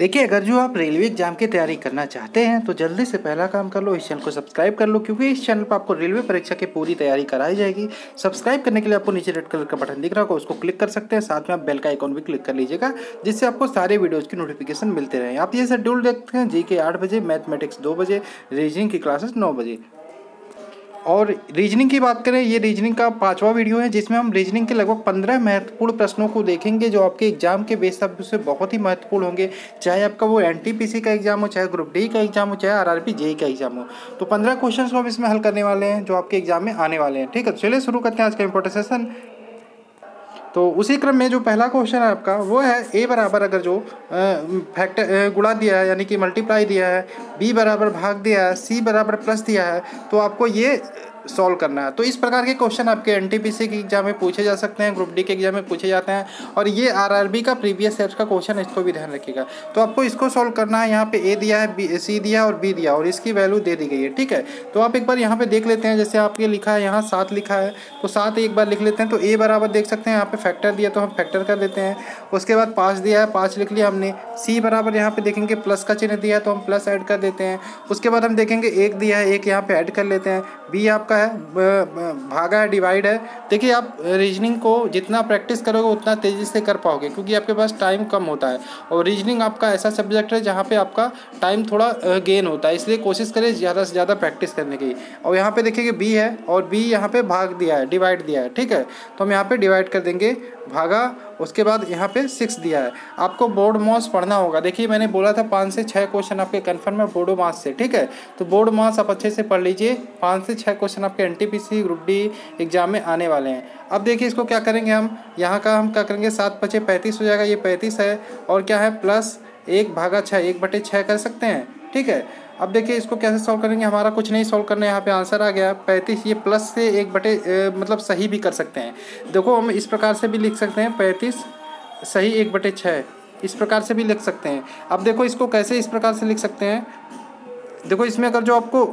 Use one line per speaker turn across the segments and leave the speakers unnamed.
देखिए, अगर जो आप रेलवे एग्ज़ाम की तैयारी करना चाहते हैं तो जल्दी से पहला काम कर लो, इस चैनल को सब्सक्राइब कर लो, क्योंकि इस चैनल पर आपको रेलवे परीक्षा की पूरी तैयारी कराई जाएगी। सब्सक्राइब करने के लिए आपको नीचे रेड कलर का बटन दिख रहा होगा, उसको क्लिक कर सकते हैं, साथ में आप बेल का आइकॉन भी क्लिक कर लीजिएगा, जिससे आपको सारे वीडियोज़ की नोटिफिकेशन मिलते रहे। आप ये शेड्यूल देखते हैं, जी के आठ बजे, मैथमेटिक्स दो बजे, रीजनिंग की क्लासेस नौ बजे। और रीजनिंग की बात करें, ये रीजनिंग का पांचवा वीडियो है, जिसमें हम रीजनिंग के लगभग पंद्रह महत्वपूर्ण प्रश्नों को देखेंगे, जो आपके एग्ज़ाम के बेस अब से बहुत ही महत्वपूर्ण होंगे। चाहे आपका वो एनटीपीसी का एग्ज़ाम हो, चाहे ग्रुप डी का एग्ज़ाम हो, चाहे आर आर का एग्ज़ाम हो। तो पंद्रह क्वेश्चन को हम इसमें हल करने वाले हैं, जो आपके एग्ज़ाम में आने वाले हैं। ठीक है चलिए शुरू करते हैं आज का इंपॉर्टेंट सेशन तो उसी क्रम में जो पहला क्वेश्चन है आपका, वो है ए बराबर अगर जो फैक्टर गुणा दिया है, यानी कि मल्टीप्लाई दिया है बी बराबर भाग दिया है सी बराबर प्लस दिया है तो आपको ये सॉल्व करना है। तो इस प्रकार के क्वेश्चन आपके एन टी के एग्ज़ाम में पूछे जा सकते हैं ग्रुप डी के एग्ज़ाम में पूछे जाते हैं और ये आरआरबी का प्रीवियस ईयर का क्वेश्चन है इसको भी ध्यान रखिएगा। तो आपको इसको सॉल्व करना है, यहाँ पे ए दिया है बी सी दिया और बी दिया और इसकी वैल्यू दे दी गई है, ठीक है? तो आप एक बार यहाँ पे देख लेते हैं, जैसे आपके लिखा है, यहाँ सात लिखा है तो सात एक बार लिख लेते हैं तो ए बराबर देख सकते हैं, यहाँ पे फैक्टर दिया तो हम फैक्टर कर देते हैं। उसके बाद पाँच दिया है, पाँच लिख लिया हमने सी बराबर यहाँ पे देखेंगे प्लस का चिन्ह दिया है तो हम प्लस ऐड कर देते हैं। उसके बाद हम देखेंगे, एक दिया है, एक यहाँ पे ऐड कर लेते हैं। बी आपका है भागा है डिवाइड है। देखिए, आप रीजनिंग को जितना प्रैक्टिस करोगे, उतना तेज़ी से कर पाओगे, क्योंकि आपके पास टाइम कम होता है। और रीजनिंग आपका ऐसा सब्जेक्ट है, जहाँ पे आपका टाइम थोड़ा गेन होता है। इसलिए कोशिश करें ज़्यादा से ज़्यादा प्रैक्टिस करने की। और यहाँ पर देखिए बी है, और बी यहाँ पर भाग दिया है डिवाइड दिया है, ठीक है? तो हम यहाँ पर डिवाइड कर देंगे। भागा, उसके बाद यहाँ पे सिक्स दिया है। आपको बोर्ड मास पढ़ना होगा। देखिए, मैंने बोला था पाँच से छः क्वेश्चन आपके कन्फर्म है बोर्डो मास से, ठीक है? तो बोर्ड मास आप अच्छे से पढ़ लीजिए। पाँच से छः क्वेश्चन आपके एन ग्रुप डी एग्ज़ाम में आने वाले हैं। अब देखिए, इसको क्या करेंगे हम? यहाँ का हम क्या करेंगे? सात पचे पैंतीस हो जाएगा, ये पैंतीस है। और क्या है? प्लस एक भागा छः एक बटे छः कर सकते हैं। ठीक है। अब देखिए इसको कैसे सॉल्व करेंगे? हमारा कुछ नहीं सॉल्व करना यहाँ पे आंसर आ गया। पैंतीस ये प्लस से एक बटे ए, मतलब सही भी कर सकते हैं। देखो हम इस प्रकार से भी लिख सकते हैं। पैंतीस सही एक बटे छः। इस प्रकार से भी लिख सकते हैं। अब देखो इसको कैसे इस प्रकार से लिख सकते हैं। देखो इसमें अगर जो आपको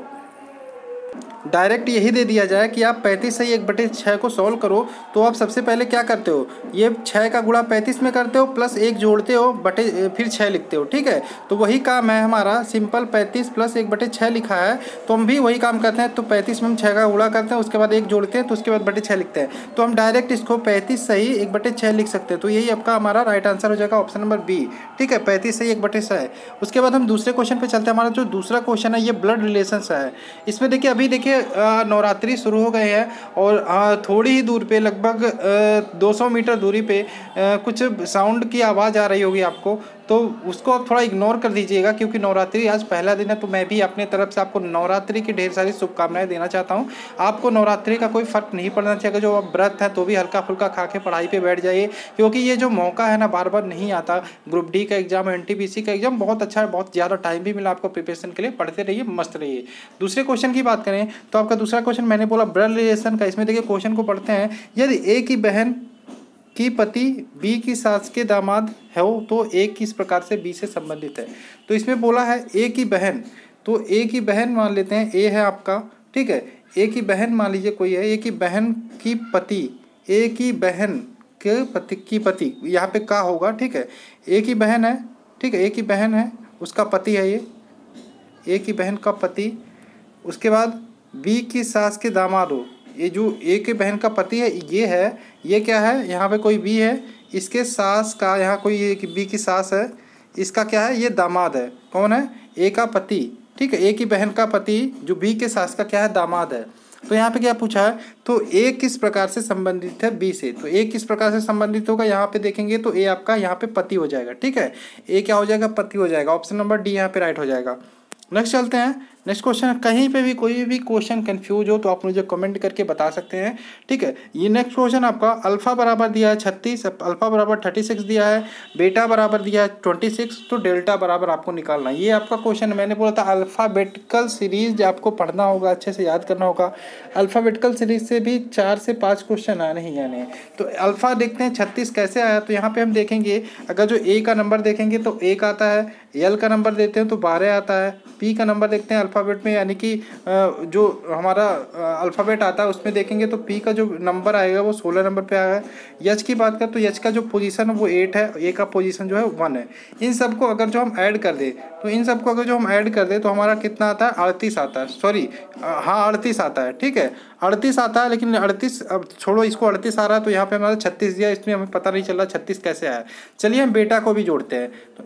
डायरेक्ट यही दे दिया जाए कि आप पैंतीस से एक बटे छः को सॉल्व करो तो आप सबसे पहले क्या करते हो? ये छः का गुणा पैंतीस में करते हो प्लस एक जोड़ते हो, बटे फिर छः लिखते हो, ठीक है? तो वही काम है हमारा सिंपल पैंतीस प्लस एक बटे छः लिखा है तो हम भी वही काम करते हैं तो पैंतीस में हम छः का गुणा करते हैं, उसके बाद एक जोड़ते हैं तो उसके बाद बटे छः लिखते हैं। तो हम डायरेक्ट इसको पैंतीस से ही एक बटे छः लिख सकते हैं तो यही आपका हमारा राइट आंसर हो जाएगा ऑप्शन नंबर बी ठीक है? पैंतीस सही एक बटे छः उसके बाद हम दूसरे क्वेश्चन पर चलते हैं, हमारा जो दूसरा क्वेश्चन है, ये ब्लड रिलेशन है। इसमें देखिए, अभी देखिए नवरात्रि शुरू हो गए हैं और थोड़ी ही दूर पे, लगभग 200 मीटर दूरी पे कुछ साउंड की आवाज़ आ रही होगी आपको। तो उसको आप थोड़ा इग्नोर कर दीजिएगा, क्योंकि नवरात्रि आज पहला दिन है तो मैं भी अपने तरफ़ से आपको नवरात्रि की ढेर सारी शुभकामनाएँ देना चाहता हूँ। आपको नवरात्रि का कोई फ़र्क नहीं पड़ना चाहिए जो आप व्रत हैं तो भी हल्का फुल्का खा के पढ़ाई पे बैठ जाइए, क्योंकि ये जो मौका है ना बार बार नहीं आता। ग्रुप डी का एग्ज़ाम, एन का एग्ज़ाम, बहुत अच्छा है, बहुत ज़्यादा टाइम भी मिला आपको प्रिपरेशन के लिए, पढ़ते रहिए, मस्त रहिए। दूसरे क्वेश्चन की बात करें तो आपका दूसरा क्वेश्चन मैंने बोला ब्लड रिलेशन का, इसमें देखिए क्वेश्चन को पढ़ते हैं, यदि ए की बहन की पति बी की सास के दामाद है वो तो ए किस प्रकार से बी से संबंधित है? तो इसमें बोला है ए की बहन। तो ए की बहन मान लेते हैं ए है आपका, ठीक है? ए की बहन मान लीजिए कोई है ए की बहन की पति ए की बहन के पति, की पति, यहाँ पे का होगा, ठीक है? ए की बहन है, ठीक है? ए की बहन है, उसका पति है ये। ए की बहन का पति, उसके बाद बी की सास के दामाद हो ये जो ए के बहन का पति है, ये है, ये क्या है? यहाँ पे कोई बी है। इसके सास का, यहाँ कोई ये बी की सास है। इसका क्या है? ये दामाद है। कौन है? ए का पति। ठीक है, ए की बहन का पति, जो बी के सास का क्या है? दामाद है। तो यहाँ पे क्या पूछा है? तो ए किस प्रकार से संबंधित है बी से? तो ए किस प्रकार से संबंधित होगा? यहाँ पे देखेंगे तो ए आपका यहाँ पे पति हो जाएगा। ठीक है? ए क्या हो जाएगा? पति हो जाएगा। ऑप्शन नंबर डी यहाँ पे राइट हो जाएगा। नेक्स्ट चलते हैं। नेक्स्ट क्वेश्चन कहीं पे भी कोई भी क्वेश्चन कंफ्यूज हो तो आप मुझे कमेंट करके बता सकते हैं। ठीक है, ये नेक्स्ट क्वेश्चन आपका अल्फ़ा बराबर दिया है छत्तीस अल्फ़ा बराबर थर्टी सिक्स दिया है बेटा बराबर दिया है ट्वेंटी सिक्स तो डेल्टा बराबर आपको निकालना है। ये आपका क्वेश्चन मैंने बोला था अल्फ़ाबेटिकल सीरीज़ आपको पढ़ना होगा, अच्छे से याद करना होगा। अल्फ़ाबेटिकल सीरीज़ से भी चार से पाँच क्वेश्चन आने ही आने तो अल्फ़ा देखते हैं, छत्तीस कैसे आया तो यहाँ पर हम देखेंगे, अगर जो ए का नंबर देखेंगे तो एक आता है एल का नंबर देते हैं तो बारह आता है पी का नंबर देखते हैं अल्फ़ा अल्फ़ाबेट में, यानी कि जो हमारा अल्फ़ाबेट आता है, उसमें देखेंगे तो पी का जो नंबर आएगा, वो सोलह नंबर पे आएगा यच की बात करें तो यच का जो पोजीशन है, वो एट है ए का पोजीशन जो है वन है। इन सबको अगर जो हम ऐड कर दें तो इन सबको अगर जो हम ऐड कर दें तो हमारा कितना आता है? अड़तीस आता है। सॉरी हाँ अड़तीस आता है, ठीक है? अड़तीस आता है, लेकिन अड़तीस, अब छोड़ो, इसको अड़तीस आ रहा है तो यहाँ पे हमारा छत्तीस दिया, इसमें हमें पता नहीं चल रहा छत्तीस कैसे आया। चलिए हम बेटा को भी जोड़ते हैं। तो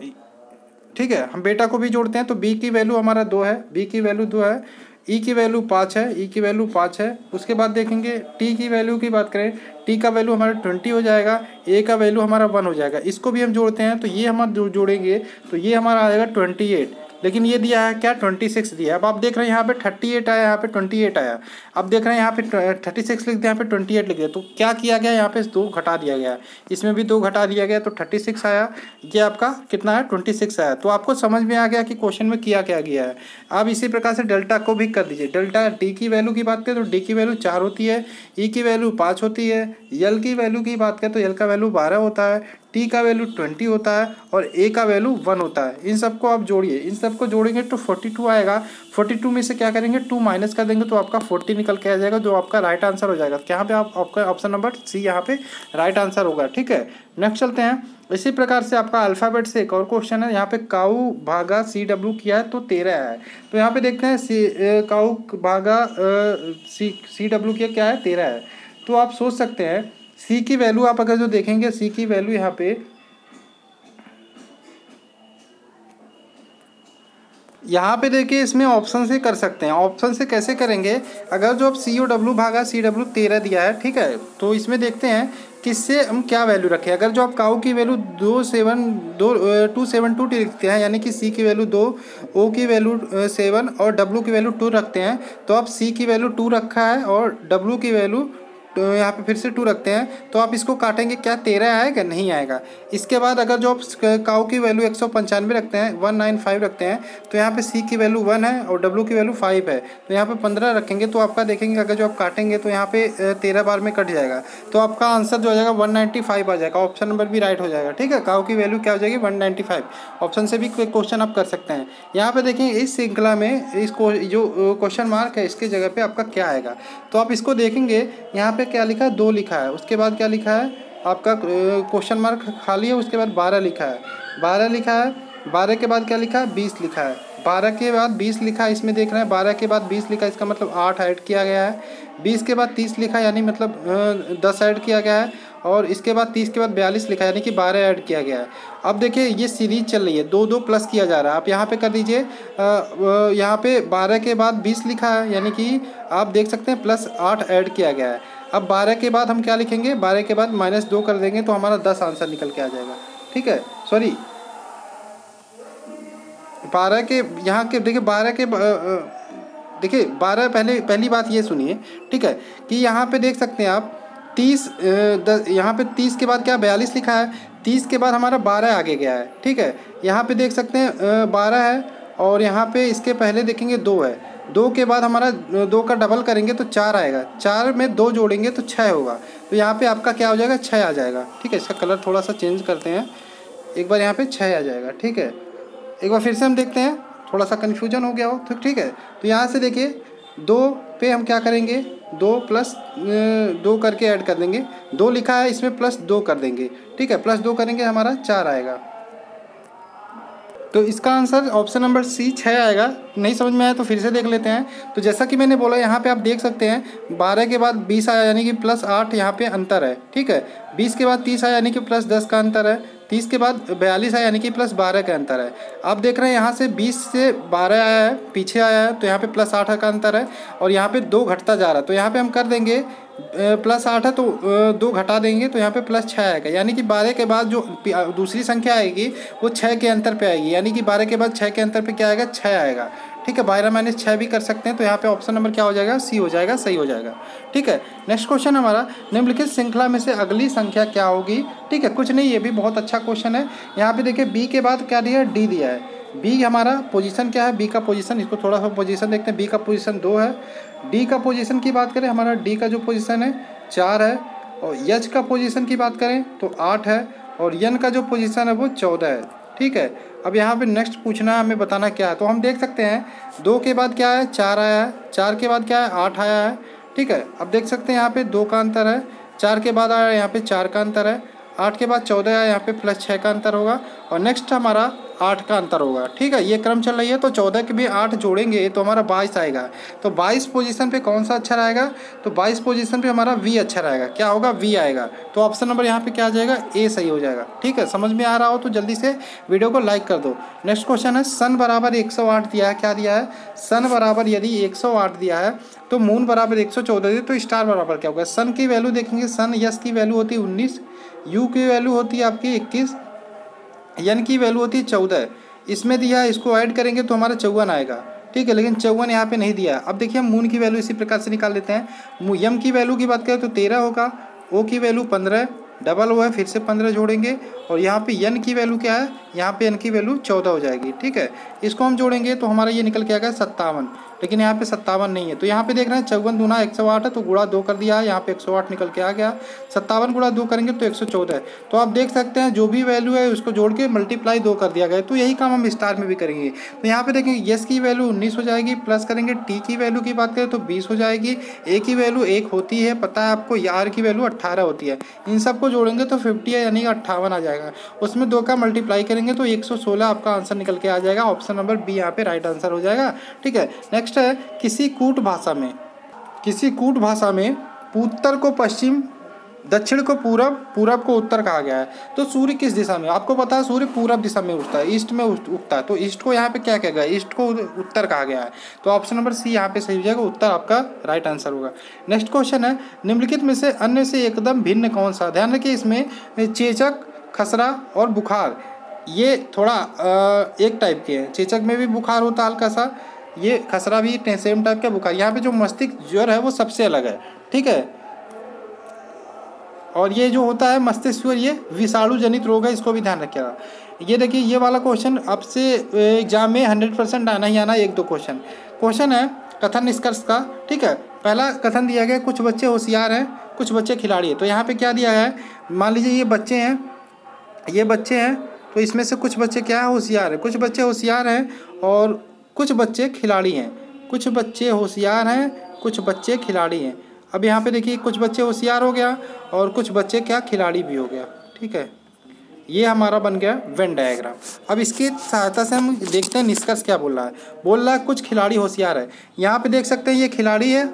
ठीक है, हम बेटा को भी जोड़ते हैं तो बी की वैल्यू हमारा दो है बी की वैल्यू दो है ई e की वैल्यू पाँच है ई e की वैल्यू पाँच है, उसके बाद देखेंगे टी की वैल्यू की बात करें टी का वैल्यू हमारा ट्वेंटी हो जाएगा ए का वैल्यू हमारा वन हो जाएगा। इसको भी हम जोड़ते हैं तो ये हम जोड़ेंगे तो ये हमारा आएगा ट्वेंटी एट लेकिन ये दिया है क्या? ट्वेंटी सिक्स दिया अब आप देख रहे हैं यहाँ पे थर्टी एट आया, यहाँ पे ट्वेंटी एट आया। अब देख रहे हैं यहाँ पे थर्टी सिक्स लिख दिया, यहाँ पे ट्वेंटी एट लिख दिया। तो क्या किया गया? यहाँ पे दो घटा दिया गया। इसमें भी दो घटा दिया गया तो थर्टी सिक्स आया। ये आपका कितना है? ट्वेंटी सिक्स आया। तो आपको समझ में आ गया कि क्वेश्चन में किया क्या गया है। अब इसी प्रकार से डेल्टा को भी कर दीजिए। डेल्टा डी की वैल्यू की बात करें तो डी की वैल्यू चार होती है। ई e की वैल्यू पाँच होती है। यल की वैल्यू की बात करें तो यल का वैल्यू बारह होता है। टी का वैल्यू ट्वेंटी होता है और ए का वैल्यू वन होता है। इन सबको आप जोड़िए। इन सबको जोड़ेंगे तो फोर्टी टू आएगा। फोर्टी टू में से क्या करेंगे? टू माइनस कर देंगे तो आपका फोर्टी निकल के आ जाएगा, जो आपका राइट आंसर हो जाएगा। यहाँ पे आप, आपका ऑप्शन नंबर सी यहाँ पे राइट आंसर होगा। ठीक है? नेक्स्ट चलते हैं। इसी प्रकार से आपका अल्फ़ाबेट से एक और क्वेश्चन है। यहाँ पे काऊ भागा सी डब्ल्यू किया है तो तेरह है। तो यहाँ पे देखते हैं सी काऊ भागा सी सी डब्ल्यू किया क्या है? तेरह है। तो आप सोच सकते हैं सी की वैल्यू आप अगर जो देखेंगे सी की वैल्यू यहाँ पे यहाँ पे देखिए इसमें ऑप्शन से कर सकते हैं। ऑप्शन से कैसे करेंगे? अगर जो आप सी ओ डब्ल्यू भागा सी डब्ल्यू तेरह दिया है, ठीक है? तो इसमें देखते हैं किससे हम क्या वैल्यू रखें। अगर जो आप काउ की वैल्यू दो सेवन दो टू सेवन टू टी लिखते हैं, यानी कि सी की वैल्यू दो ओ की वैल्यू सेवन और डब्ल्यू की वैल्यू टू रखते हैं तो आप सी की वैल्यू टू रखा है और डब्ल्यू की वैल्यू तो यहाँ पे फिर से टू रखते हैं। तो आप इसको काटेंगे, क्या तेरह आएगा? नहीं आएगा। इसके बाद अगर जो आप काउ की वैल्यू एक सौ पंचानवे रखते हैं, वन नाइन फाइव रखते हैं तो यहाँ पे सी की वैल्यू वन है और डब्ल्यू की वैल्यू फाइव है। तो यहाँ पे पंद्रह रखेंगे तो आपका देखेंगे अगर जो आप काटेंगे तो यहाँ पे तेरह बार में कट जाएगा। तो आपका आंसर जो आ जाएगा वन नाइन्टी फाइव आ जाएगा। ऑप्शन नंबर भी राइट हो जाएगा, ठीक है? काउ की वैल्यू क्या हो जाएगी? One ninety five. ऑप्शन से भी क्वेश्चन आप कर सकते हैं। यहाँ पे देखें, इस श्रृंखला में, इस जो क्वेश्चन मार्क है, इसकी जगह पे आपका क्या आएगा? तो आप इसको देखेंगे, यहाँ पे क्या लिखा है? दो लिखा है। उसके बाद क्या लिखा है? आपका क्वेश्चन मार्क खाली है, उसके बाद बारह लिखा है। बारह लिखा है, बारह के बाद क्या लिखा है? बीस लिखा है। बारह के बाद बीस लिखा है, इसमें देख रहे हैं, बारह के बाद बीस लिखा इसका मतलब आठ ऐड किया गया है। बीस के बाद तीस लिखा यानी मतलब दस ऐड किया गया है। और इसके बाद तीस के बाद बयालीस लिखा यानी कि बारह ऐड किया गया है। अब देखिए, ये सीरीज़ चल रही है, दो दो प्लस किया जा रहा है। आप यहाँ पे कर दीजिए यहाँ पे बारह के बाद बीस लिखा है, यानी कि आप देख सकते हैं, प्लस आठ ऐड किया गया है। अब बारह के बाद हम क्या लिखेंगे? बारह के बाद माइनस दो कर देंगे तो हमारा दस आंसर निकल के आ जाएगा। ठीक है? सॉरी बारह के, यहाँ के, देखिए बारह के देखिए बारह पहले, पहली बात ये सुनिए, ठीक है? कि यहाँ पे देख सकते हैं आप, तीस दस यहाँ पे तीस के बाद क्या बयालीस लिखा है? तीस के बाद हमारा बारह आगे गया है, ठीक है? यहाँ पे देख सकते हैं बारह है और यहाँ पे इसके पहले देखेंगे दो है। दो के बाद हमारा, दो का डबल करेंगे तो चार आएगा। चार में दो जोड़ेंगे तो छः होगा। तो यहाँ पे आपका क्या हो जाएगा? छः आ जाएगा। ठीक है, इसका कलर थोड़ा सा चेंज करते हैं। एक बार यहाँ पे छः आ जाएगा। ठीक है। एक बार फिर से हम देखते हैं। थोड़ा सा कन्फ्यूज़न हो गया हो तो ठीक है। तो यहाँ से देखिए, दो पे हम क्या करेंगे? दो प्लस दो करके ऐड कर देंगे। दो लिखा है, इसमें प्लस दो कर देंगे। ठीक है प्लस दो करेंगे, हमारा चार आएगा। तो इसका आंसर ऑप्शन नंबर सी छः आएगा। नहीं समझ में आया तो फिर से देख लेते हैं। तो जैसा कि मैंने बोला, यहाँ पे आप देख सकते हैं, बारह के बाद बीस आया, यानी कि प्लस आठ यहाँ पे अंतर है, ठीक है? बीस के बाद तीस आया, यानी कि प्लस दस का अंतर है। तीस के बाद बयालीस आया, यानी कि प्लस बारह का अंतर है। आप देख रहे हैं, यहाँ से बीस से बारह आया है, पीछे आया है तो यहाँ पे प्लस आठ का अंतर है और यहाँ पे दो घटता जा रहा है। तो यहाँ पे हम कर देंगे प्लस आठ है तो दो घटा देंगे तो यहाँ पे प्लस छः आएगा। यानी कि बारह के बाद जो दूसरी संख्या आएगी, वो छः के अंतर पे आएगी। यानी कि बारह के बाद छः के अंतर पे क्या आएगा? छः आएगा। ठीक है, बारह माइनस छः भी कर सकते हैं तो यहाँ पे ऑप्शन नंबर क्या हो जाएगा? सी हो जाएगा, सही हो जाएगा। ठीक है नेक्स्ट क्वेश्चन हमारा, निम्नलिखित श्रृंखला में से अगली संख्या क्या होगी? ठीक है, कुछ नहीं, ये भी बहुत अच्छा क्वेश्चन है। यहाँ पे देखिए बी के बाद क्या दिया है? डी दिया है। बी हमारा पोजीशन क्या है? बी का पोजीशन इसको थोड़ा सा पोजीशन देखते हैं। बी का पोजीशन दो है। डी का पोजीशन की बात करें, हमारा डी का जो पोजीशन है, चार है। और यच का पोजीशन की बात करें तो आठ है। और यन का जो पोजीशन है, वो चौदह है। ठीक है? अब यहाँ पे नेक्स्ट पूछना है, हमें बताना क्या है? तो हम देख सकते हैं, दो के बाद क्या है? चार आया है। चार के बाद क्या है? आठ आया है। ठीक है? अब देख सकते हैं, यहाँ पे दो का अंतर है। चार के बाद आया यहाँ पे चार का अंतर है। आठ के बाद चौदह आया यहाँ पे प्लस छः का अंतर होगा। और नेक्स्ट हमारा आठ का अंतर होगा। ठीक है, ये क्रम चल रही है तो चौदह के भी आठ जोड़ेंगे तो हमारा बाईस आएगा। तो बाईस पोजीशन पे कौन सा अच्छा रहेगा? तो बाईस पोजीशन पे हमारा वी अच्छा रहेगा। क्या होगा? वी आएगा। तो ऑप्शन नंबर यहाँ पे क्या आ जाएगा? ए सही हो जाएगा। ठीक है, समझ में आ रहा हो तो जल्दी से वीडियो को लाइक कर दो। नेक्स्ट क्वेश्चन है सन बराबर एक सौ आठ दिया है। क्या दिया है? सन बराबर यदि एक सौ आठ दिया है तो मून बराबर एक सौ दिया तो स्टार बराबर क्या होगा? सन की वैल्यू देखेंगे। सन यस की वैल्यू होती है उन्नीस यू की वैल्यू होती है आपकी इक्कीस यन की वैल्यू होती है चौदह। इसमें दिया इसको ऐड करेंगे तो हमारा चौवन आएगा। ठीक है, लेकिन चौवन यहाँ पे नहीं दिया अब देखिए, हम मून की वैल्यू इसी प्रकार से निकाल लेते हैं। यम की वैल्यू की बात करें तो तेरह होगा ओ की वैल्यू पंद्रह डबल हुआ है, फिर से पंद्रह जोड़ेंगे। और यहाँ पे यन की वैल्यू क्या है? यहाँ पे एन की वैल्यू चौदह हो जाएगी, ठीक है? इसको हम जोड़ेंगे तो हमारा ये निकल के आएगा सत्तावन। लेकिन यहाँ पे सत्तावन नहीं है। तो यहाँ पे देख रहे हैं, चौवन दूना एक सौ आठ है तो गुड़ा दो कर दिया है, यहाँ पे एक सौ आठ निकल के आ गया। सत्तावन गुड़ा दो करेंगे तो एक सौ चौदह तो आप देख सकते हैं, जो भी वैल्यू है, उसको जोड़ के मल्टीप्लाई दो कर दिया गया तो यही काम हम स्टार में भी करेंगे। तो यहाँ पे देखेंगे यस की वैल्यू उन्नीस हो जाएगी प्लस करेंगे टी की वैल्यू की बात करें तो बीस हो जाएगी। ए की वैल्यू एक होती है, पता है आपको आर की वैल्यू अट्ठारह होती है। इन सबको जोड़ेंगे तो फिफ्टी यानी अट्ठावन आ जाएगा। उसमें दो का मल्टीप्लाई करेंगे तो एक सौ सोलह आपका आंसर निकल के आ जाएगा। ऑप्शन नंबर बी यहाँ पे राइट आंसर हो जाएगा। ठीक है? नेक्स्ट है, किसी कूट भाषा में, किसी कूट भाषा में उत्तर को पश्चिम दक्षिण को पूरब पूरब को उत्तर कहा गया है। तो सूर्य किस दिशा में? आपको पता है सूर्य पूरब दिशा में उठता है, ईस्ट में उठता है। तो ईस्ट को यहाँ पे क्या कहा गया? ईस्ट को उत्तर कहा गया है। तो ऑप्शन नंबर सी यहाँ पे सही हो जाएगा, उत्तर आपका राइट आंसर होगा। नेक्स्ट क्वेश्चन है, निम्नलिखित में से अन्य से एकदम भिन्न कौन सा? ध्यान रखिए इसमें, चेचक, खसरा और बुखार। ये थोड़ा एक टाइप के हैं। चेचक में भी बुखार होता हल्का सा, ये खसरा भी सेम टाइप का बुखार। यहाँ पे जो मस्तिष्क ज्वर है वो सबसे अलग है। ठीक है? और ये जो होता है मस्तिष्क ज्वर ये विषाणु जनित रोग है, इसको भी ध्यान रखिएगा। ये देखिए, ये वाला क्वेश्चन अब से एग्ज़ाम में हंड्रेड परसेंट आना ही आना, एक दो क्वेश्चन क्वेश्चन है कथन निष्कर्ष का, ठीक है? पहला कथन दिया गया, कुछ बच्चे होशियार हैं, कुछ बच्चे खिलाड़ी हैं। तो यहाँ पे क्या दिया है? मान लीजिए ये बच्चे हैं, ये बच्चे हैं तो इसमें से कुछ बच्चे क्या है होशियार हैं? कुछ बच्चे होशियार हैं और कुछ बच्चे खिलाड़ी हैं। कुछ बच्चे होशियार हैं, कुछ बच्चे खिलाड़ी हैं। अब यहाँ पे देखिए, कुछ बच्चे होशियार हो गया और कुछ बच्चे क्या, खिलाड़ी भी हो गया। ठीक है? ये हमारा बन गया वेन डायग्राम अब इसकी सहायता से हम देखते हैं निष्कर्ष क्या बोल रहा है। बोल रहा है कुछ खिलाड़ी होशियार है। यहाँ पे देख सकते हैं, ये खिलाड़ी है,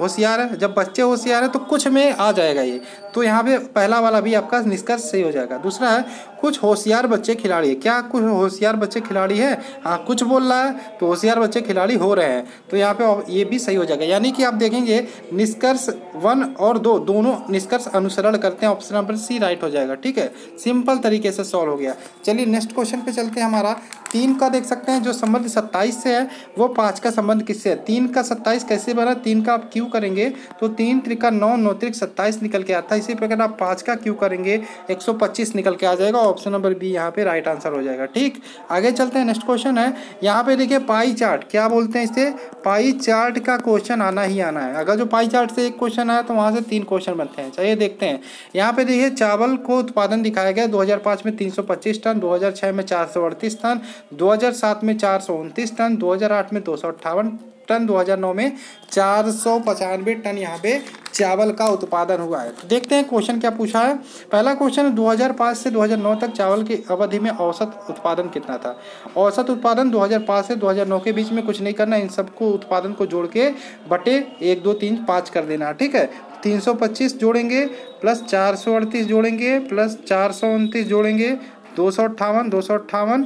होशियार है। जब बच्चे होशियार है तो कुछ में आ जाएगा ये। तो यहाँ पे पहला वाला भी आपका निष्कर्ष सही हो जाएगा। दूसरा है, कुछ होशियार बच्चे खिलाड़ी है। क्या कुछ होशियार बच्चे खिलाड़ी है? हाँ कुछ बोल रहा है तो होशियार बच्चे खिलाड़ी हो रहे हैं। तो यहाँ पे ये भी सही हो जाएगा। यानी कि आप देखेंगे, निष्कर्ष वन और दो, दोनों निष्कर्ष अनुसरण करते हैं। ऑप्शन नंबर सी राइट हो जाएगा। ठीक है? सिंपल तरीके से सॉल्व हो गया। चलिए, नेक्स्ट क्वेश्चन पे चलते हैं हमारा। तीन का देख सकते हैं, जो संबंध सत्ताईस से है, वो पाँच का संबंध किससे है? तीन का सत्ताईस कैसे बना? तीन का आप क्यू करेंगे? तो तीन त्रिका नौ नौ त्रिक सत्ताईस निकल के आता है। इसी प्रकार आप पाँच का क्यू करेंगे, एक सौ पच्चीस निकल के आ जाएगा ऑप्शन नंबर बी यहाँ पे राइट आंसर हो जाएगा, ठीक? आगे चलते हैं नेक्स्ट क्वेश्चन है। यहाँ पे देखिए पाई चार्ट क्या बोलते हैं इसे? पाई चार्ट का क्वेश्चन आना ही आना है। अगर जो पाई चार्ट से एक क्वेश्चन आया तो वहाँ से तीन क्वेश्चन बनते हैं। चलिए देखते हैं। यहाँ पे देखिए, चावल को उत्पादन दिखाया गया, दो में तीन सौ पच्चीस टन, दो हज़ार छह में चार सौ अड़तीस टन, दो हज़ार सात में चार सौ उनतीस टन, दो हज़ार आठ में दो सौ अट्ठावन टन 2009 में चार सौ पचानवे टन यहाँ पे चावल का उत्पादन हुआ है। तो देखते हैं क्वेश्चन क्या पूछा है। पहला क्वेश्चन 2005 से 2009 तक चावल की अवधि में औसत उत्पादन कितना था? औसत उत्पादन 2005 से 2009 के बीच में कुछ नहीं करना, इन सबको उत्पादन को जोड़ के बटे एक, दो, तीन, पाँच कर देना, ठीक है? 325 जोड़ेंगे, प्लस चार सौ अड़तीस जोड़ेंगे, प्लस चार सौ उनतीस जोड़ेंगे, दो सौ अट्ठावन, दो सौ अट्ठावन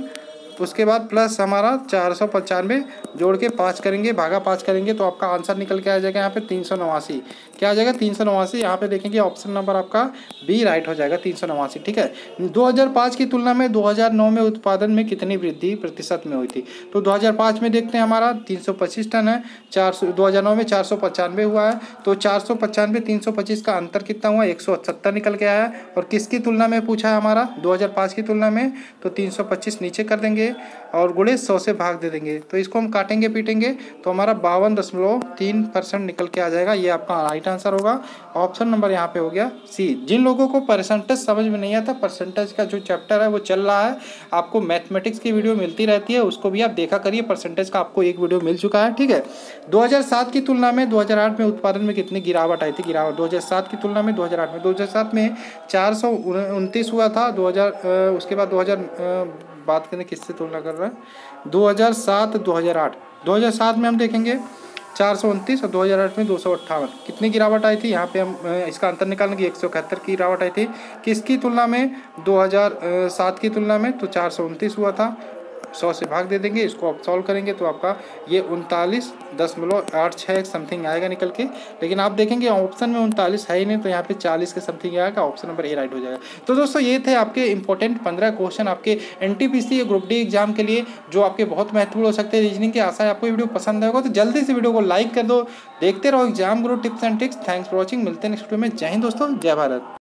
उसके बाद प्लस हमारा चार सौ पचानवे जोड़ के पाँच करेंगे, भागा पाँच करेंगे तो आपका आंसर निकल के आ जाएगा यहाँ पे तीन सौ नवासी। क्या आ जाएगा? तीन सौ नवासी। यहाँ पे देखेंगे ऑप्शन नंबर आपका बी राइट हो जाएगा, तीन सौ नवासी, ठीक है? 2005 की तुलना में 2009 में उत्पादन में कितनी वृद्धि प्रतिशत में हुई थी? तो 2005 में देखते हैं हमारा 325 टन है, चार सौ, दो में चार सौ पचानवे हुआ है तो चार सौ पचानवे, तीन सौ पच्चीस का अंतर कितना हुआ? एक सौ सत्तर निकल आया है। और किसकी तुलना में पूछा है हमारा? दो हज़ार पाँच की तुलना में तो तीन सौ पच्चीस नीचे कर देंगे। और गुड़े सौ से भाग दे देंगे। तो इसको हम काटेंगे, पीटेंगे तो हमारा बावन दशमलव तीन परसेंट निकल के आ जाएगा। ये आपका राइट आंसर होगा। ऑप्शन नंबर यहाँ पे हो गया सी जिन लोगों को परसेंटेज समझ में नहीं आता परसेंटेज का जो चैप्टर है, वो चल रहा है। आपको मैथमेटिक्स की वीडियो मिलती रहती है, उसको भी आप देखा करिए। परसेंटेज का आपको एक वीडियो मिल चुका है, ठीक है? दो हज़ार सात की तुलना में दो हज़ार आठ में उत्पादन में कितनी गिरावट आई थी? गिरावट दो हज़ार सात की तुलना में दो हज़ार आठ में। दो हज़ार सात में चार सौ उनतीस हुआ था। दो हज़ार उसके बाद दो हज़ार बात करें, किससे तुलना कर रहा है? 2007 2008 2007 में हम देखेंगे चार सौ उनतीस और दो हज़ार आठ में दो सौ अट्ठावन। कितनी गिरावट आई थी? यहाँ पे हम इसका अंतर निकालने की एक सौ इकहत्तर की गिरावट आई थी। किसकी तुलना में? दो हज़ार सात की तुलना में तो चार सौ उनतीस हुआ था। सौ से भाग दे देंगे, इसको आप सॉल्व करेंगे तो आपका ये उनतालीस दशमलव आठ छः समथिंग आएगा निकल के। लेकिन आप देखेंगे ऑप्शन में उनतालीस है ही नहीं तो यहाँ पे चालीस के समथिंग आएगा ऑप्शन नंबर ए राइट हो जाएगा। तो दोस्तों, ये थे आपके इंपॉर्टेंट पंद्रह क्वेश्चन आपके एन ग्रुप डी एग्ज़ाम के लिए, जो आपके बहुत महत्वपूर्ण हो सकते हैं रीजनिंग की। आशा है आपको वीडियो पसंद आएगा तो जल्दी से वीडियो को लाइक कर दो। देखते रहो exam grow tips and tricks thanks for watching मिलते हैं नेक्स्ट वीडियो में। जय हिंद दोस्तों, जय भारत।